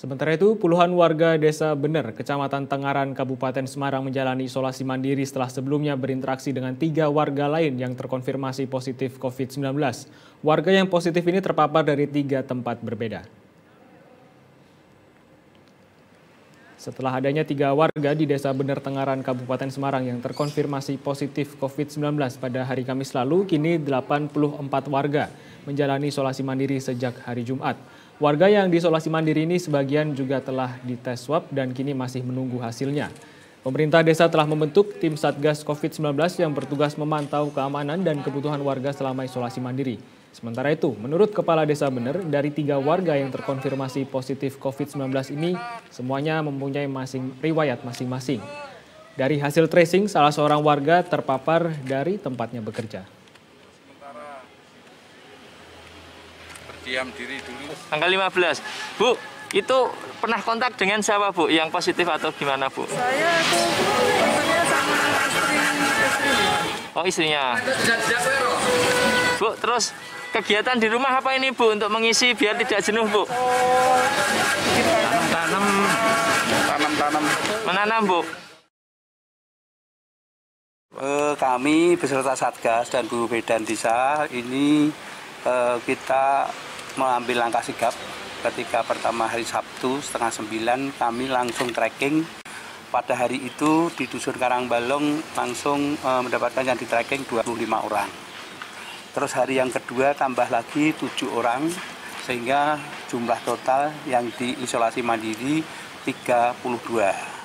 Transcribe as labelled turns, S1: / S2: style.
S1: Sementara itu, puluhan warga Desa Bener, Kecamatan Tengaran, Kabupaten Semarang menjalani isolasi mandiri setelah sebelumnya berinteraksi dengan tiga warga lain yang terkonfirmasi positif COVID-19. Warga yang positif ini terpapar dari tiga tempat berbeda. Setelah adanya tiga warga di Desa Bener Tengaran, Kabupaten Semarang yang terkonfirmasi positif COVID-19 pada hari Kamis lalu, kini 84 warga menjalani isolasi mandiri sejak hari Jumat. Warga yang diisolasi mandiri ini sebagian juga telah dites swab dan kini masih menunggu hasilnya. Pemerintah desa telah membentuk tim Satgas COVID-19 yang bertugas memantau keamanan dan kebutuhan warga selama isolasi mandiri. Sementara itu, menurut Kepala Desa Bener, dari tiga warga yang terkonfirmasi positif COVID-19 ini, semuanya mempunyai masing riwayat masing-masing. Dari hasil tracing, salah seorang warga terpapar dari tempatnya bekerja.
S2: Berdiam diri dulu.
S3: Tanggal 15. Bu, itu pernah kontak dengan siapa Bu yang positif atau gimana Bu?
S4: Saya itu kontaknya sama istri istri.
S3: Oh istrinya. Bu, terus kegiatan di rumah apa ini Bu untuk mengisi biar tidak jenuh Bu?
S2: Tanam, tanam-tanam.
S3: Menanam Bu.
S5: Eh, kami beserta Satgas dan Bu Bedan Desa ini eh, kita mengambil langkah sigap. Ketika pertama hari Sabtu setengah sembilan kami langsung tracking pada hari itu di Dusun Karangbalong langsung eh, mendapatkan yang di tracking 25 orang. Terus hari yang kedua tambah lagi 7 orang sehingga jumlah total yang diisolasi mandiri 32